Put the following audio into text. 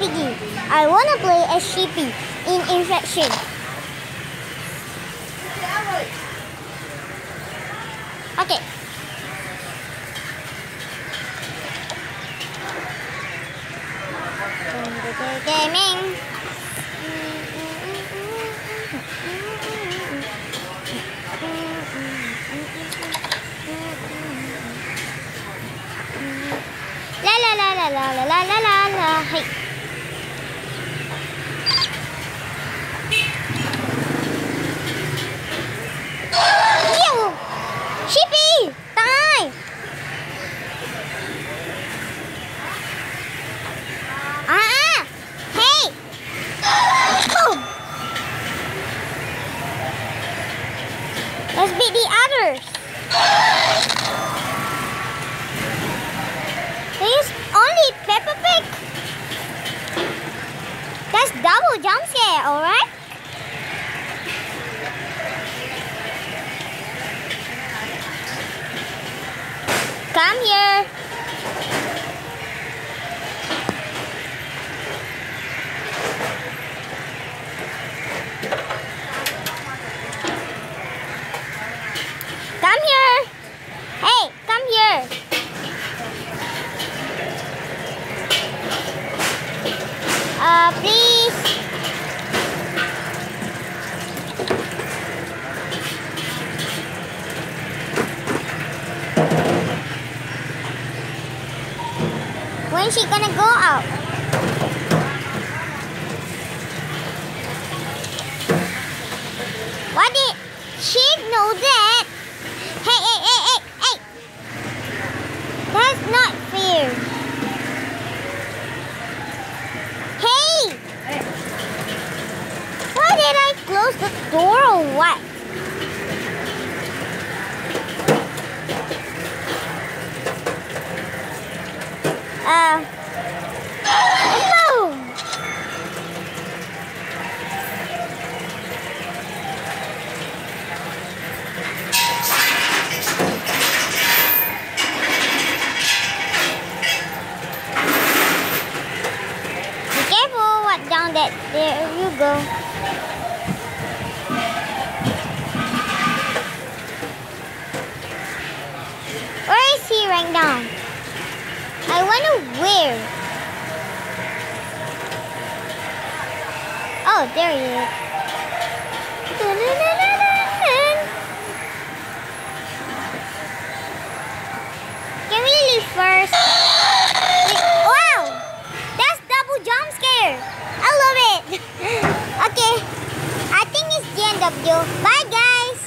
Piggy. I wanna play as Sheepy in Infection. Okay. Gaming. La la la la la la la la la la. Hey. Double jump scare, alright? Come here. Come here. Hey, come here. Uh, please. When's she gonna go out? Why did she know that? Hey, hey, hey, hey, hey! That's not fair. Hey! Why did I close the door or what? Uh. No! Be careful what down that there you go. Where is he right now? I wonder where. Oh, there he is. Can we leave first? Wow! That's double jump scare. I love it. okay. I think it's the end of you. Bye guys.